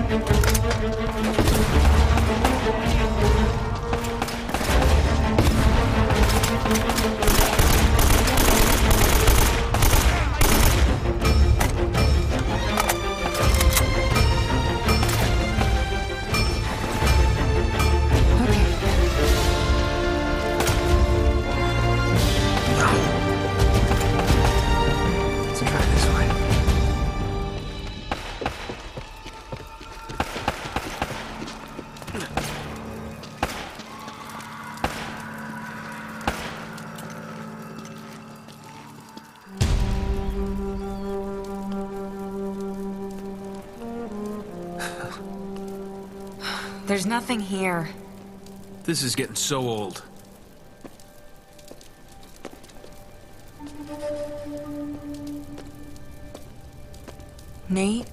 Thank you. There's nothing here. This is getting so old. Nate?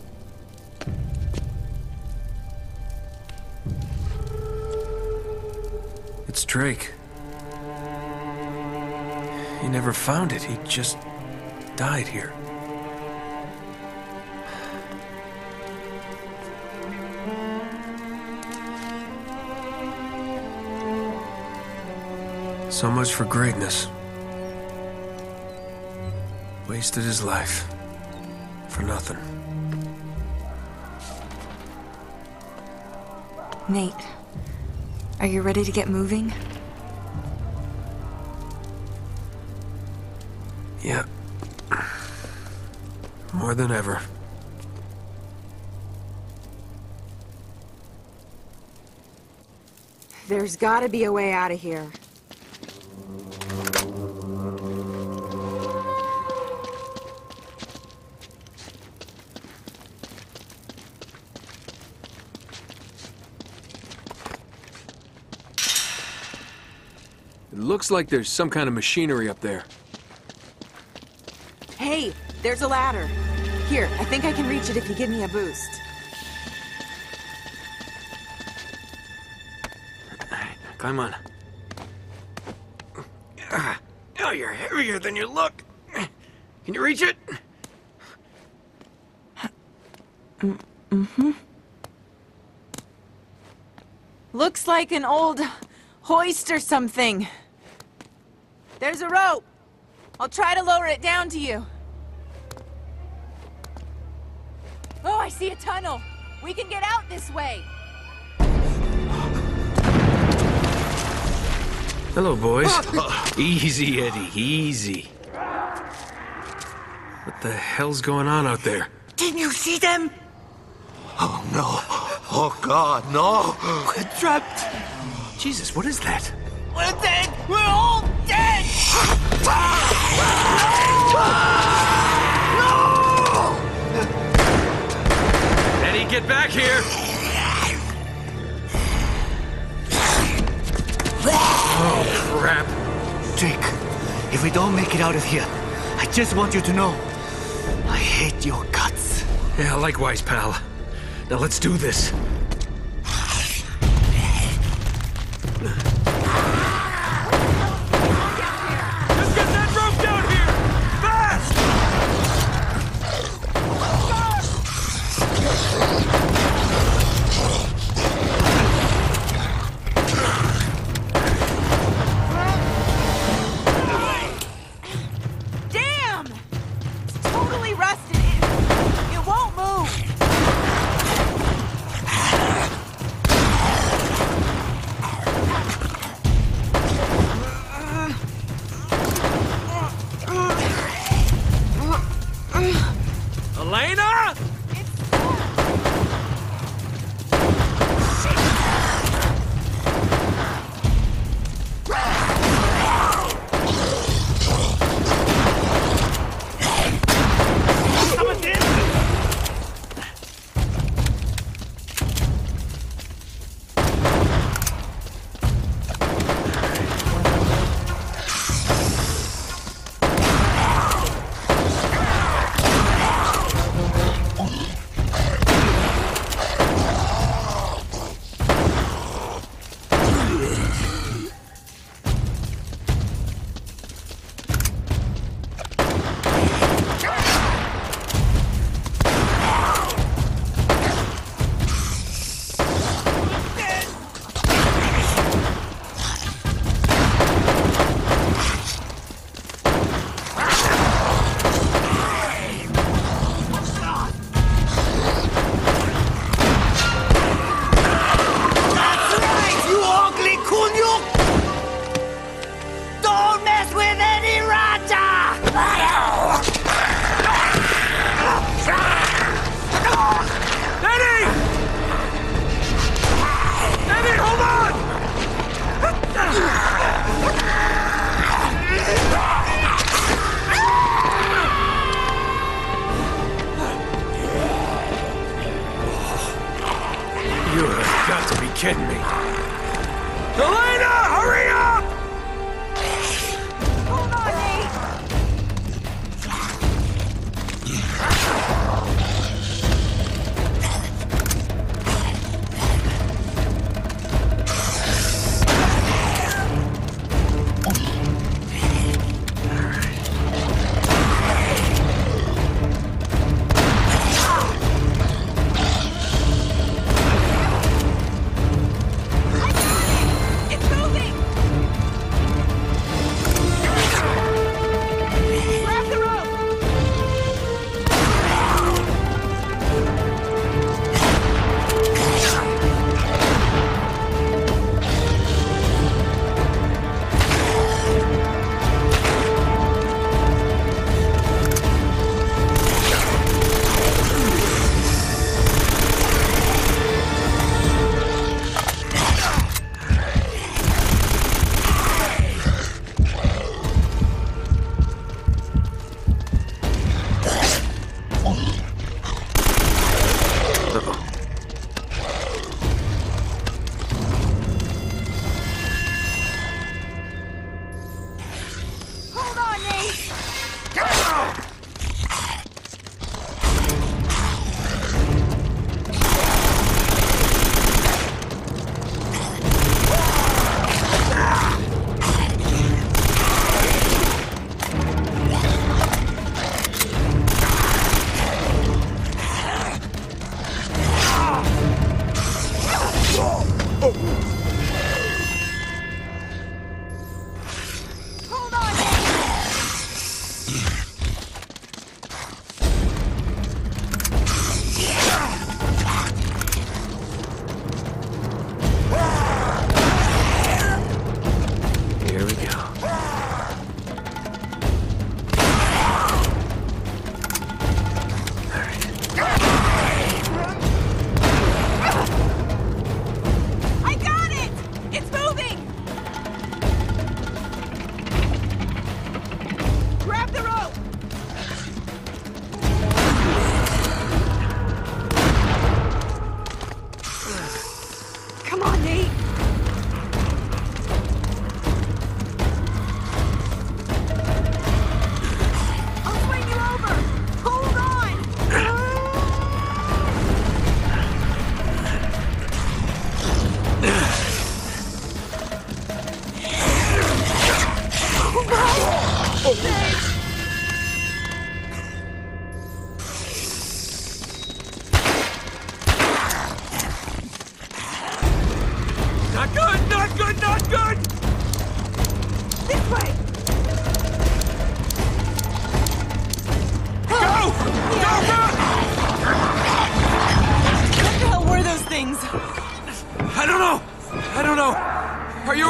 It's Drake. He never found it. He just died here. So much for greatness. Wasted his life. For nothing. Nate, are you ready to get moving? Yeah. More than ever. There's gotta be a way out of here. It looks like there's some kind of machinery up there. Hey, there's a ladder. Here, I think I can reach it if you give me a boost. Climb on. Oh, you're heavier than you look. Can you reach it? Mm-hmm. Looks like an old hoist or something. There's a rope. I'll try to lower it down to you. Oh, I see a tunnel. We can get out this way. Hello, boys. Oh. Uh, easy, Eddie, easy. What the hell's going on out there? Didn't you see them? Oh no. Oh god, no. We're trapped. Jesus, what is that? We're dead. We're all dead. Eddie, get back here! Oh, crap. Drake, if we don't make it out of here, I just want you to know I hate your guts. Yeah, likewise, pal. Now let's do this. Kidding me. Elena,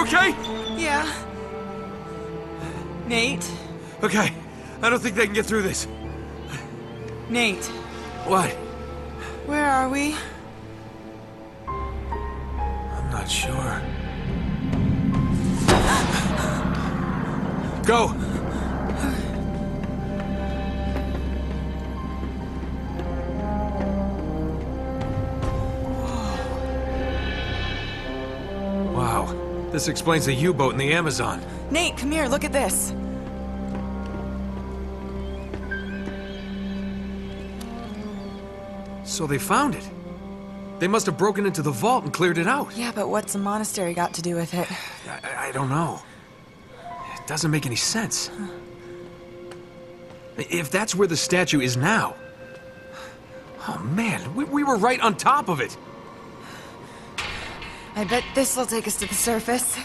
okay? Yeah. Nate? Okay. I don't think they can get through this. Nate, What? where are we? I'm not sure. Go! Wow. This explains the U-boat in the Amazon. Nate, come here, look at this. So they found it. They must have broken into the vault and cleared it out. Yeah, but what's the monastery got to do with it? I, I don't know. It doesn't make any sense. If that's where the statue is now. Oh man, we, we were right on top of it. I bet this will take us to the surface.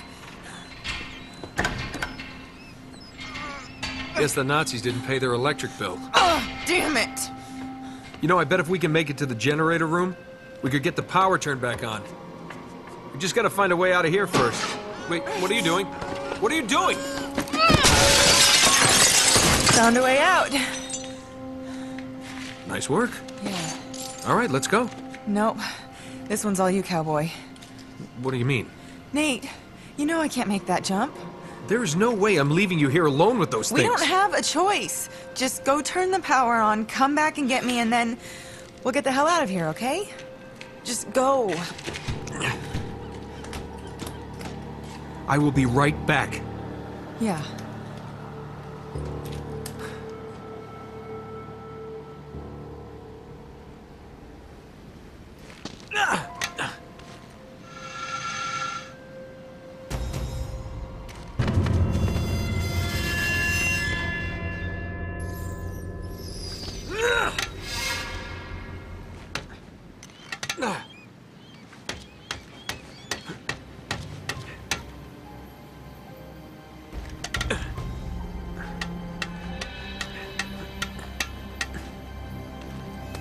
Guess the Nazis didn't pay their electric bill. Oh, damn it! You know, I bet if we can make it to the generator room, we could get the power turned back on. We just gotta find a way out of here first. Wait, what are you doing? What are you doing? Found a way out. Nice work. Yeah. All right, let's go. Nope. This one's all you, cowboy. What do you mean? Nate, you know I can't make that jump. There is no way I'm leaving you here alone with those We things. don't have a choice. Just go turn the power on, come back and get me, and then we'll get the hell out of here, okay? Just go. I will be right back. Yeah.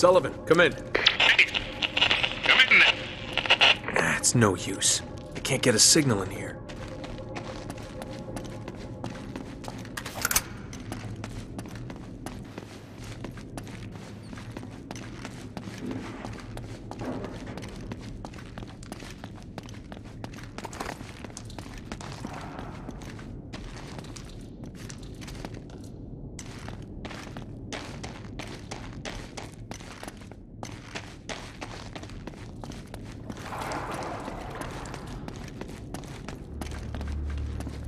Sullivan, come in. Come in. It's no use. I can't get a signal in here.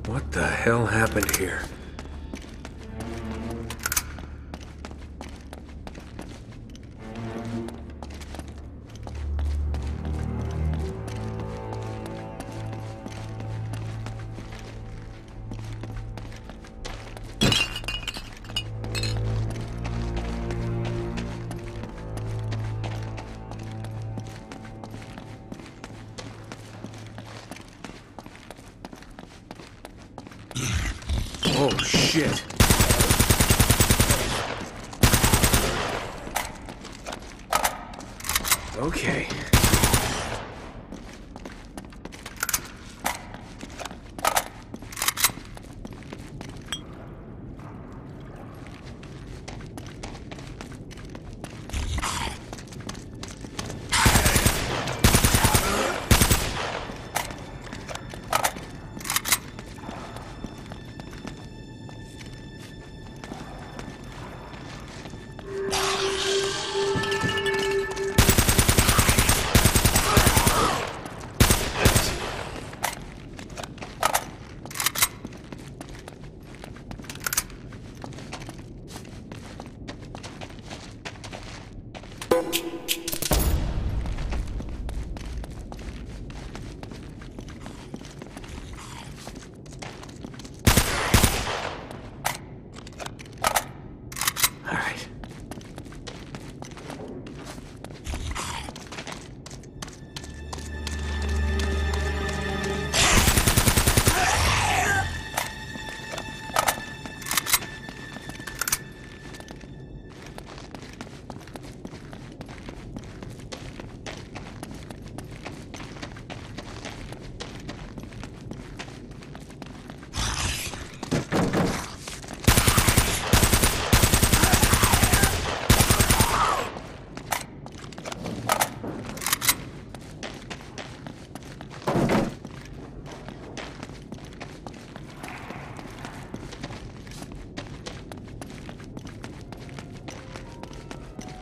What the hell happened here? Okay.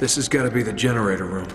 This has got to be the generator room.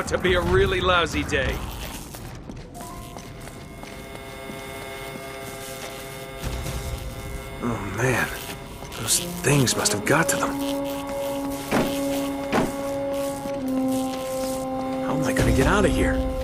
Out to be a really lousy day. Oh man, those things must have got to them. How am I gonna get out of here?